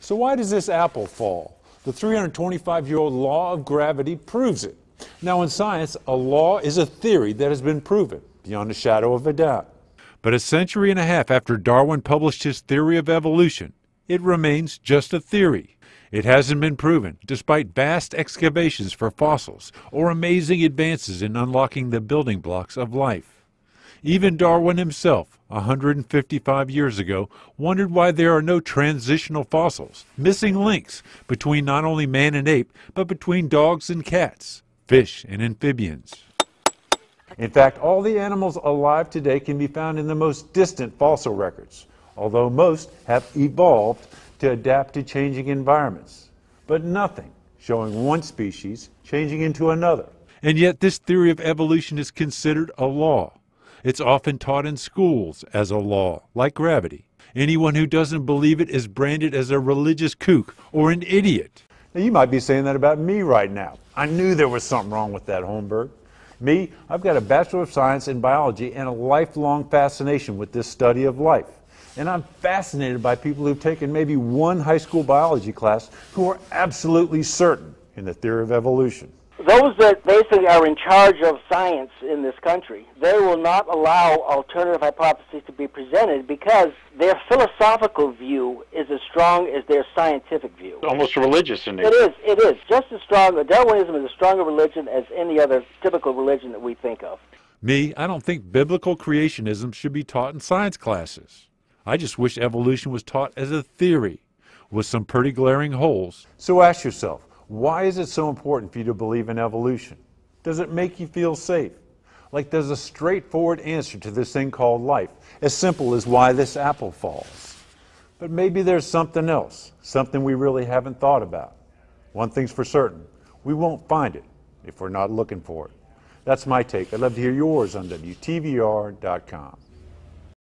So why does this apple fall? The 325-year-old law of gravity proves it. Now in science, a law is a theory that has been proven beyond a shadow of a doubt. But a century and a half after Darwin published his theory of evolution, it remains just a theory. It hasn't been proven, despite vast excavations for fossils or amazing advances in unlocking the building blocks of life. Even Darwin himself, 155 years ago, wondered why there are no transitional fossils, missing links between not only man and ape, but between dogs and cats, fish and amphibians. In fact, all the animals alive today can be found in the most distant fossil records, although most have evolved to adapt to changing environments, but nothing showing one species changing into another. And yet, this theory of evolution is considered a law. It's often taught in schools as a law, like gravity. Anyone who doesn't believe it is branded as a religious kook or an idiot. Now, you might be saying that about me right now. I knew there was something wrong with that, Holmberg. Me, I've got a Bachelor of Science in Biology and a lifelong fascination with this study of life. And I'm fascinated by people who've taken maybe one high school biology class who are absolutely certain in the theory of evolution. Those that basically are in charge of science in this country, they will not allow alternative hypotheses to be presented because their philosophical view is as strong as their scientific view. Almost religious in nature. It is, it is. Just as strong, Darwinism is a stronger religion as any other typical religion that we think of. Me, I don't think biblical creationism should be taught in science classes. I just wish evolution was taught as a theory with some pretty glaring holes. So ask yourself, why is it so important for you to believe in evolution? Does it make you feel safe? Like there's a straightforward answer to this thing called life, as simple as why this apple falls. But maybe there's something else, something we really haven't thought about. One thing's for certain, we won't find it if we're not looking for it. That's my take. I'd love to hear yours on WTVR.com.